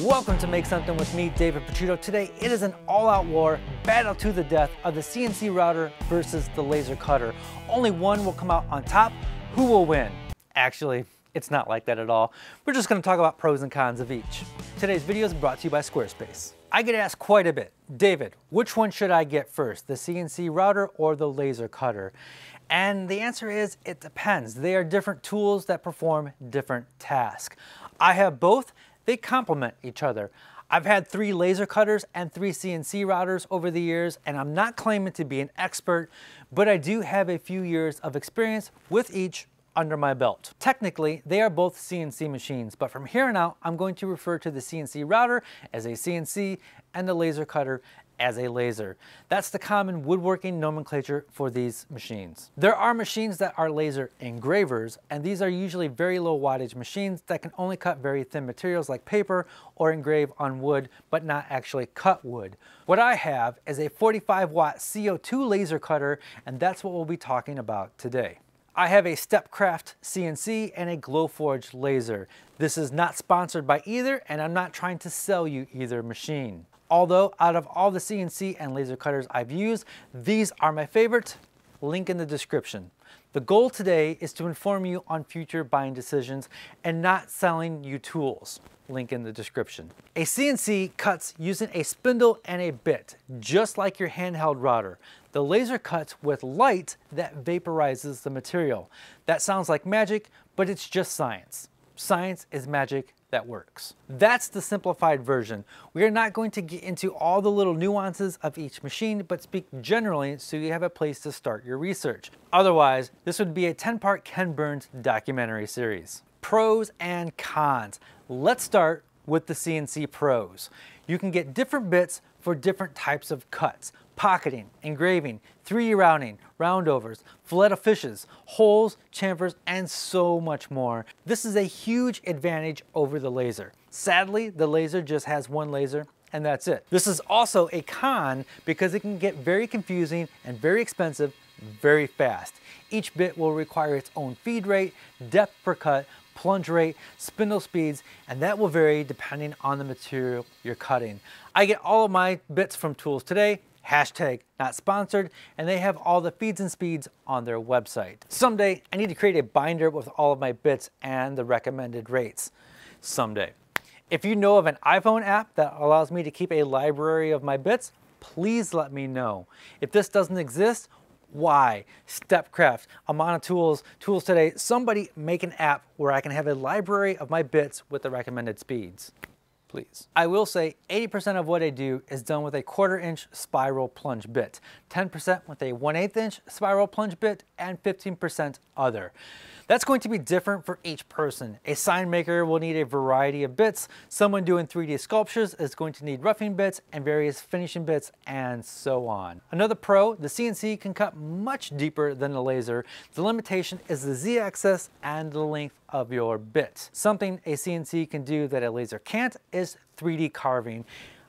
Welcome to Make Something with me, David Picciuto. Today it is an all-out war, battle to the death of the CNC router versus the laser cutter. Only one will come out on top. Who will win? Actually, it's not like that at all. We're just gonna talk about pros and cons of each. Today's video is brought to you by Squarespace. I get asked quite a bit, David, which one should I get first, the CNC router or the laser cutter? And the answer is, it depends. They are different tools that perform different tasks. I have both, they complement each other. I've had three laser cutters and three CNC routers over the years, and I'm not claiming to be an expert, but I do have a few years of experience with each under my belt. Technically, they are both CNC machines, but from here on out, I'm going to refer to the CNC router as a CNC and the laser cutter as a laser. That's the common woodworking nomenclature for these machines. There are machines that are laser engravers, and these are usually very low wattage machines that can only cut very thin materials like paper or engrave on wood, but not actually cut wood. What I have is a 45 watt CO2 laser cutter, and that's what we'll be talking about today. I have a Stepcraft CNC and a Glowforge laser. This is not sponsored by either, and I'm not trying to sell you either machine. Although out of all the CNC and laser cutters I've used, these are my favorite. Link in the description. The goal today is to inform you on future buying decisions and not selling you tools. Link in the description. A CNC cuts using a spindle and a bit, just like your handheld router. The laser cuts with light that vaporizes the material. That sounds like magic, but it's just science. Science is magic that works. That's the simplified version. We are not going to get into all the little nuances of each machine, but speak generally so you have a place to start your research. Otherwise, this would be a 10-part Ken Burns documentary series. Pros and cons. Let's start with the CNC pros. You can get different bits for different types of cuts pocketing, engraving, 3D routing, roundovers, fillet of fishes, holes, chamfers, and so much more. This is a huge advantage over the laser. Sadly, the laser just has one laser and that's it. This is also a con because it can get very confusing and very expensive very fast. Each bit will require its own feed rate, depth per cut, plunge rate, spindle speeds, and that will vary depending on the material you're cutting. I get all of my bits from Tools Today, hashtag not sponsored, and they have all the feeds and speeds on their website. Someday, I need to create a binder with all of my bits and the recommended rates. Someday. If you know of an iPhone app that allows me to keep a library of my bits, please let me know. If this doesn't exist, why? Stepcraft, Amana Tools, Tools Today, somebody make an app where I can have a library of my bits with the recommended speeds please. I will say 80% of what I do is done with a quarter inch spiral plunge bit, 10% with a 1 8 inch spiral plunge bit, and 15% other. That's going to be different for each person. A sign maker will need a variety of bits. Someone doing 3D sculptures is going to need roughing bits and various finishing bits and so on. Another pro, the CNC can cut much deeper than the laser. The limitation is the z-axis and the length of your bit. Something a CNC can do that a laser can't is 3D carving.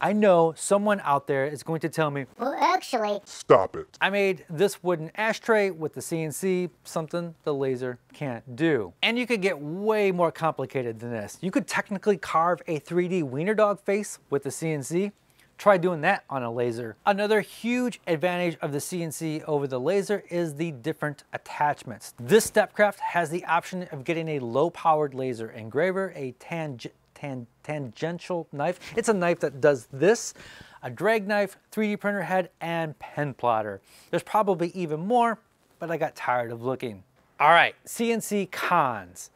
I know someone out there is going to tell me, well, actually, stop it. I made this wooden ashtray with the CNC, something the laser can't do. And you could get way more complicated than this. You could technically carve a 3D wiener dog face with the CNC. Try doing that on a laser. Another huge advantage of the CNC over the laser is the different attachments. This Stepcraft has the option of getting a low powered laser engraver, a tang tan tangential knife. It's a knife that does this, a drag knife, 3D printer head, and pen plotter. There's probably even more, but I got tired of looking. All right, CNC cons.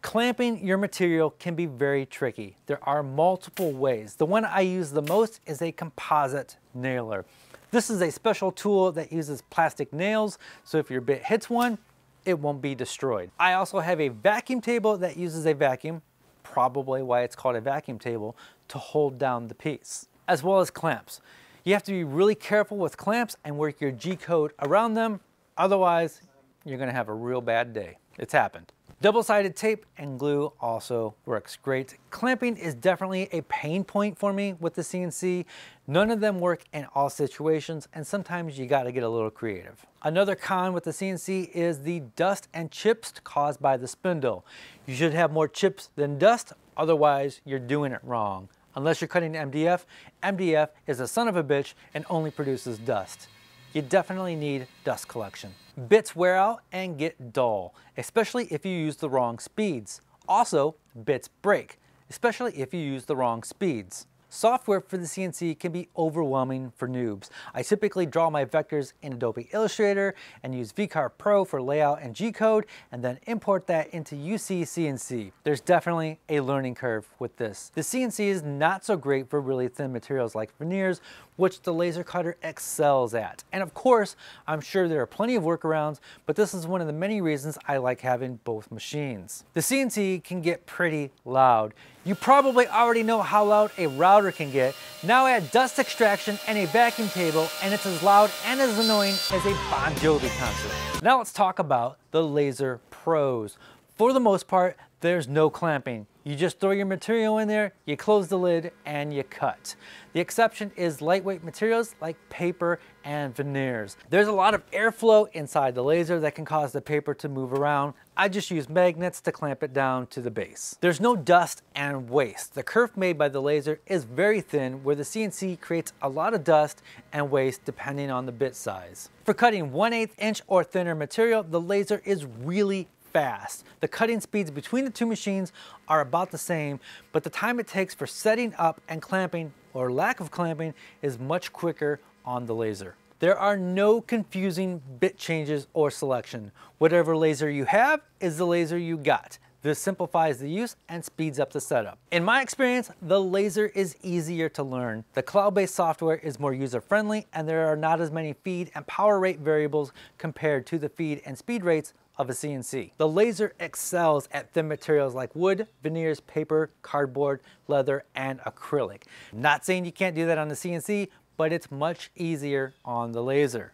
Clamping your material can be very tricky. There are multiple ways. The one I use the most is a composite nailer. This is a special tool that uses plastic nails, so if your bit hits one, it won't be destroyed. I also have a vacuum table that uses a vacuum probably why it's called a vacuum table, to hold down the piece, as well as clamps. You have to be really careful with clamps and work your G-code around them, otherwise you're gonna have a real bad day. It's happened. Double-sided tape and glue also works great. Clamping is definitely a pain point for me with the CNC. None of them work in all situations and sometimes you gotta get a little creative. Another con with the CNC is the dust and chips caused by the spindle. You should have more chips than dust, Otherwise, you're doing it wrong. Unless you're cutting MDF, MDF is a son of a bitch and only produces dust. You definitely need dust collection. Bits wear out and get dull, especially if you use the wrong speeds. Also, bits break, especially if you use the wrong speeds. Software for the CNC can be overwhelming for noobs. I typically draw my vectors in Adobe Illustrator and use VCarve Pro for layout and G-code and then import that into UC CNC. There's definitely a learning curve with this. The CNC is not so great for really thin materials like veneers, which the laser cutter excels at. And of course, I'm sure there are plenty of workarounds, but this is one of the many reasons I like having both machines. The CNC can get pretty loud. You probably already know how loud a router can get. Now add dust extraction and a vacuum table and it's as loud and as annoying as a Bon Jovi concert. Now let's talk about the Laser Pros. For the most part, there's no clamping. You just throw your material in there, you close the lid, and you cut. The exception is lightweight materials like paper and veneers. There's a lot of airflow inside the laser that can cause the paper to move around. I just use magnets to clamp it down to the base. There's no dust and waste. The kerf made by the laser is very thin where the CNC creates a lot of dust and waste depending on the bit size. For cutting 1 8 inch or thinner material, the laser is really fast. The cutting speeds between the two machines are about the same, but the time it takes for setting up and clamping or lack of clamping is much quicker on the laser. There are no confusing bit changes or selection. Whatever laser you have is the laser you got. This simplifies the use and speeds up the setup. In my experience, the laser is easier to learn. The cloud-based software is more user-friendly and there are not as many feed and power rate variables compared to the feed and speed rates of a CNC. The laser excels at thin materials like wood, veneers, paper, cardboard, leather, and acrylic. Not saying you can't do that on the CNC, but it's much easier on the laser.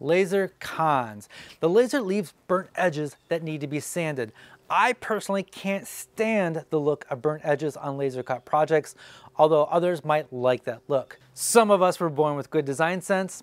Laser cons. The laser leaves burnt edges that need to be sanded. I personally can't stand the look of burnt edges on laser cut projects, although others might like that look. Some of us were born with good design sense,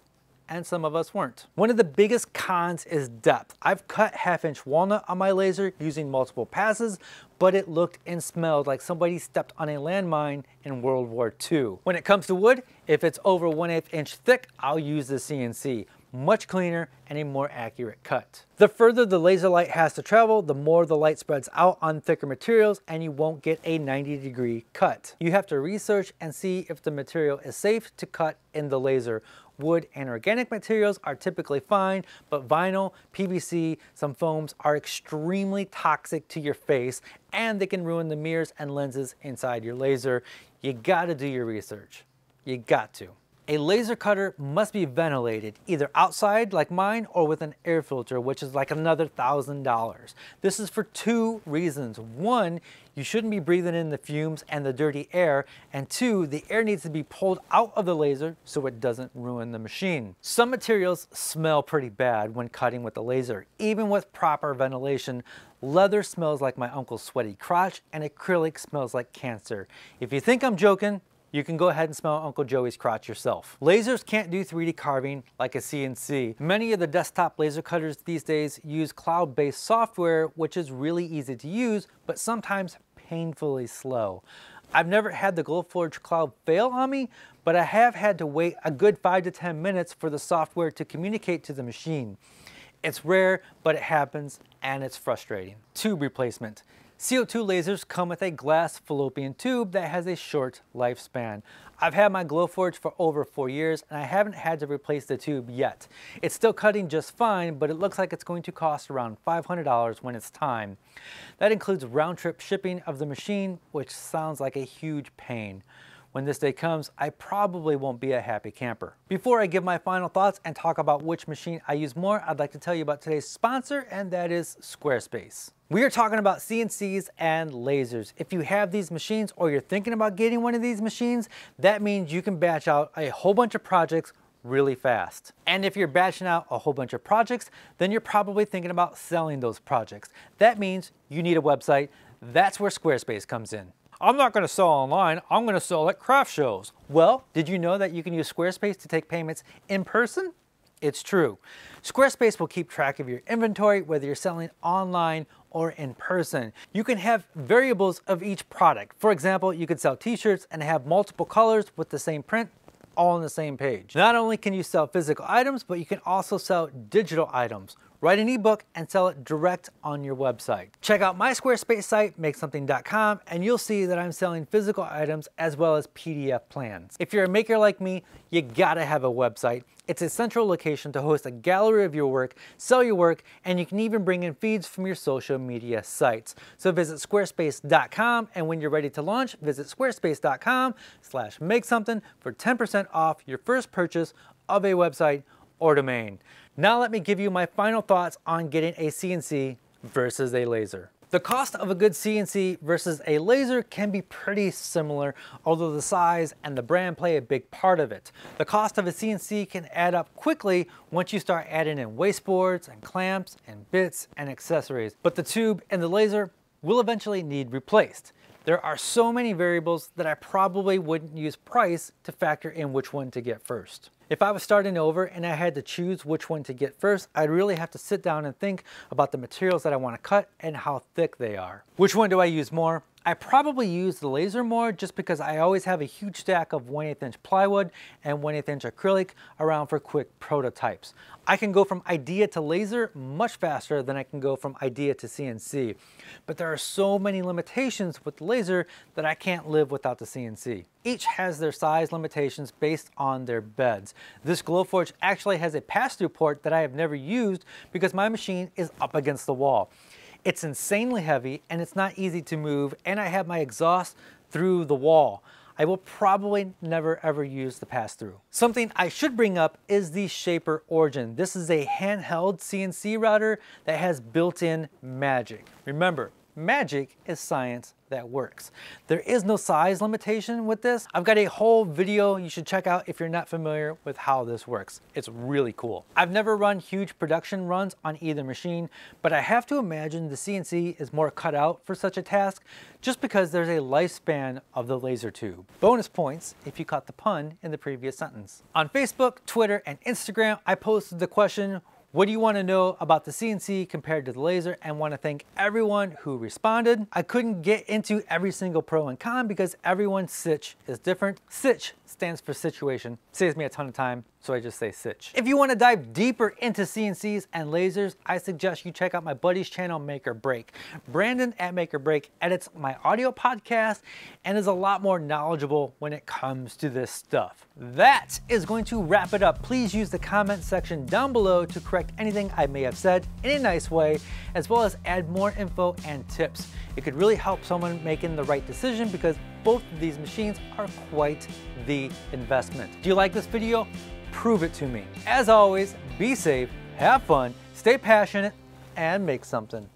and some of us weren't. One of the biggest cons is depth. I've cut half inch walnut on my laser using multiple passes, but it looked and smelled like somebody stepped on a landmine in World War II. When it comes to wood, if it's over 1 8 inch thick, I'll use the CNC much cleaner and a more accurate cut. The further the laser light has to travel, the more the light spreads out on thicker materials and you won't get a 90 degree cut. You have to research and see if the material is safe to cut in the laser Wood and organic materials are typically fine, but vinyl, PVC, some foams are extremely toxic to your face and they can ruin the mirrors and lenses inside your laser. You gotta do your research. You got to. A laser cutter must be ventilated, either outside like mine or with an air filter, which is like another $1,000. This is for two reasons. One, you shouldn't be breathing in the fumes and the dirty air, and two, the air needs to be pulled out of the laser so it doesn't ruin the machine. Some materials smell pretty bad when cutting with the laser. Even with proper ventilation, leather smells like my uncle's sweaty crotch and acrylic smells like cancer. If you think I'm joking, you can go ahead and smell Uncle Joey's crotch yourself. Lasers can't do 3D carving like a CNC. Many of the desktop laser cutters these days use cloud-based software, which is really easy to use, but sometimes painfully slow. I've never had the Glowforge Cloud fail on me, but I have had to wait a good 5 to 10 minutes for the software to communicate to the machine. It's rare, but it happens, and it's frustrating. Tube replacement. CO2 lasers come with a glass fallopian tube that has a short lifespan. I've had my Glowforge for over four years and I haven't had to replace the tube yet. It's still cutting just fine, but it looks like it's going to cost around $500 when it's time. That includes round trip shipping of the machine, which sounds like a huge pain. When this day comes, I probably won't be a happy camper. Before I give my final thoughts and talk about which machine I use more, I'd like to tell you about today's sponsor, and that is Squarespace. We are talking about CNCs and lasers. If you have these machines or you're thinking about getting one of these machines, that means you can batch out a whole bunch of projects really fast. And if you're batching out a whole bunch of projects, then you're probably thinking about selling those projects. That means you need a website. That's where Squarespace comes in. I'm not going to sell online, I'm going to sell at craft shows. Well, did you know that you can use Squarespace to take payments in person? It's true. Squarespace will keep track of your inventory whether you're selling online or in person. You can have variables of each product. For example, you could sell t-shirts and have multiple colors with the same print all on the same page. Not only can you sell physical items, but you can also sell digital items. Write an ebook and sell it direct on your website. Check out my Squarespace site, makesomething.com, and you'll see that I'm selling physical items as well as PDF plans. If you're a maker like me, you gotta have a website. It's a central location to host a gallery of your work, sell your work, and you can even bring in feeds from your social media sites. So visit squarespace.com and when you're ready to launch, visit squarespace.com slash make something for 10% off your first purchase of a website or domain. Now let me give you my final thoughts on getting a CNC versus a laser. The cost of a good CNC versus a laser can be pretty similar, although the size and the brand play a big part of it. The cost of a CNC can add up quickly once you start adding in waste boards and clamps and bits and accessories, but the tube and the laser will eventually need replaced. There are so many variables that I probably wouldn't use price to factor in which one to get first. If I was starting over and I had to choose which one to get first, I'd really have to sit down and think about the materials that I want to cut and how thick they are. Which one do I use more? I probably use the laser more just because I always have a huge stack of 1 8 inch plywood and 1 8 inch acrylic around for quick prototypes. I can go from idea to laser much faster than I can go from idea to CNC. But there are so many limitations with the laser that I can't live without the CNC. Each has their size limitations based on their beds. This Glowforge actually has a pass-through port that I have never used because my machine is up against the wall. It's insanely heavy and it's not easy to move and I have my exhaust through the wall. I will probably never ever use the pass-through. Something I should bring up is the Shaper Origin. This is a handheld CNC router that has built-in magic. Remember, magic is science that works. There is no size limitation with this. I've got a whole video you should check out if you're not familiar with how this works. It's really cool. I've never run huge production runs on either machine, but I have to imagine the CNC is more cut out for such a task just because there's a lifespan of the laser tube. Bonus points if you caught the pun in the previous sentence. On Facebook, Twitter, and Instagram, I posted the question, what do you want to know about the CNC compared to the laser and want to thank everyone who responded. I couldn't get into every single pro and con because everyone's sitch is different. Sitch stands for situation, saves me a ton of time so I just say Sitch. If you want to dive deeper into CNCs and lasers, I suggest you check out my buddy's channel, Make or Break. Brandon at Make or Break edits my audio podcast and is a lot more knowledgeable when it comes to this stuff. That is going to wrap it up. Please use the comment section down below to correct anything I may have said in a nice way, as well as add more info and tips. It could really help someone making the right decision because both of these machines are quite the investment. Do you like this video? prove it to me. As always, be safe, have fun, stay passionate, and make something.